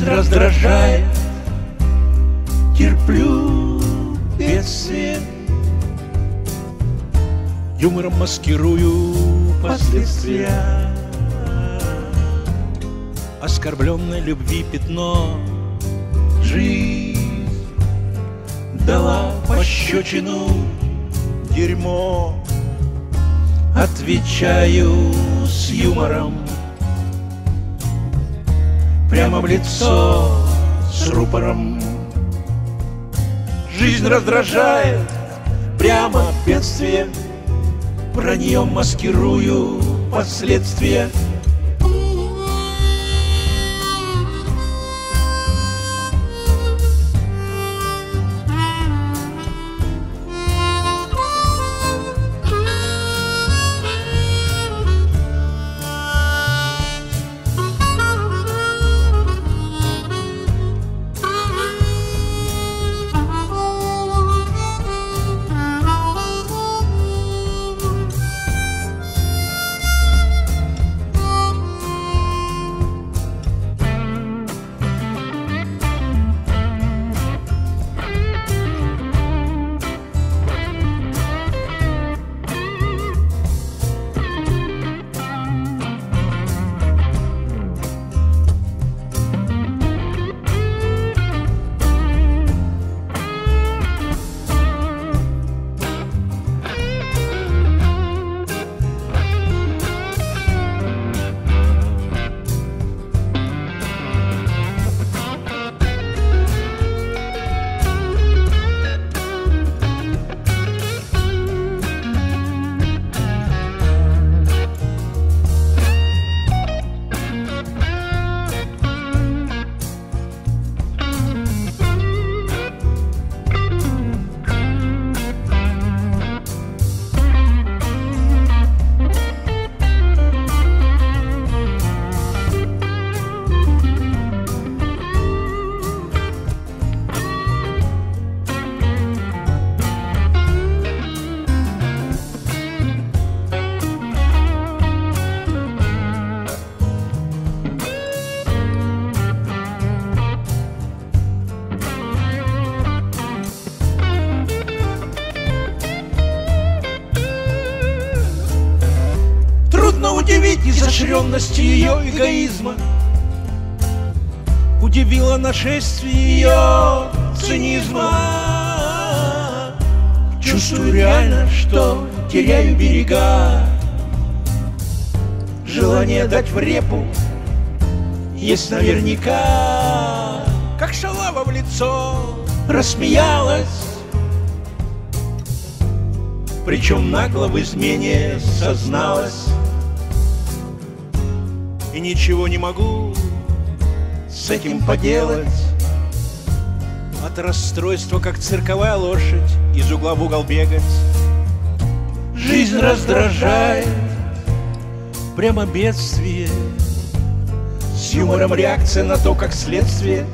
жизнь раздражает, терплю бедствие. Юмором маскирую последствия Оскорбленной любви пятно. Жизнь дала пощечину Дерьмо. Отвечаю с юмором. Прямо в лицо с рупором. Жизнь раздражает прямо бедствие. Враньем маскирую последствия удивить изощренность ее эгоизма. Удивило нашествие ее цинизма. Чувствую реально, что теряю берега. Желание дать в репу есть наверняка. Как шалава в лицо рассмеялась. Причем нагло в измене созналась И ничего не могу с этим поделать. От расстройства, как цирковая лошадь Из угла в угол бегать. Жизнь раздражает Прямо бедствие. С юмором реакция на то, как следствие